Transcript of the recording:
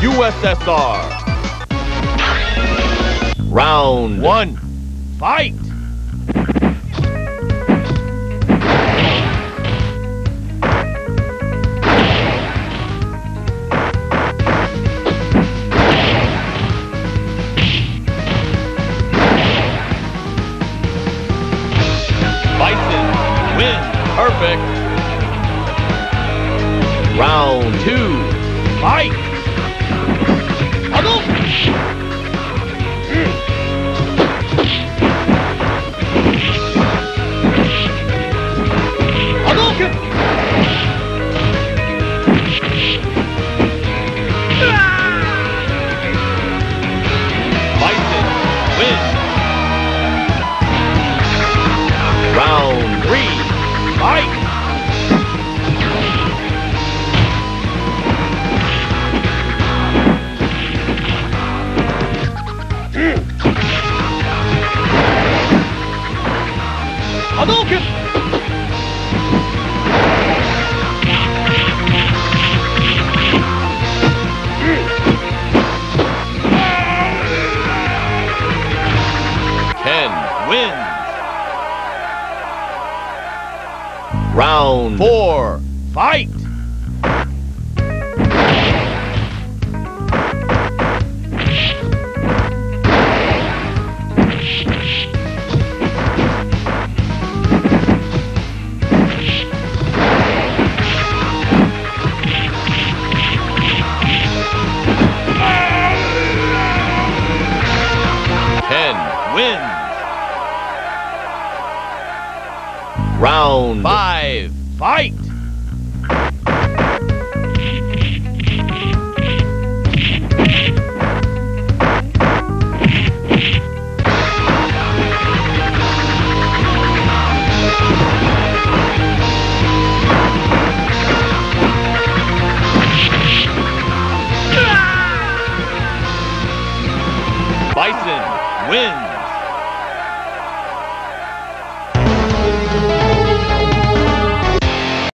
USSR. Round One. Fight. Win. Perfect. Round two. Fight. Hadouken! Ten. Wins. Round Four. Fight. Wins. Round Five. Fight. Bison wins.